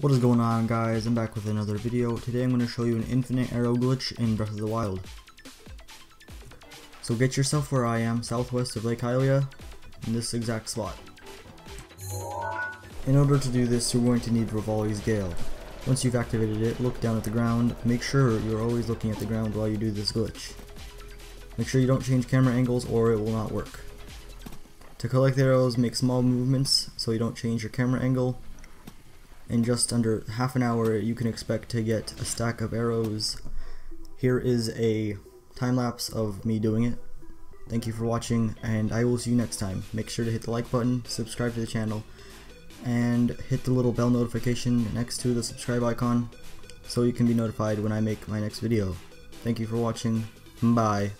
What is going on guys, I'm back with another video. Today I'm going to show you an infinite arrow glitch in Breath of the Wild. So get yourself where I am, southwest of Lake Hylia, in this exact spot. In order to do this, you're going to need Revali's Gale. Once you've activated it, look down at the ground. Make sure you're always looking at the ground while you do this glitch. Make sure you don't change camera angles or it will not work. To collect the arrows, make small movements so you don't change your camera angle. In just under half an hour, you can expect to get a stack of arrows. Here is a time lapse of me doing it. Thank you for watching, and I will see you next time. Make sure to hit the like button, subscribe to the channel, and hit the little bell notification next to the subscribe icon so you can be notified when I make my next video. Thank you for watching. Bye.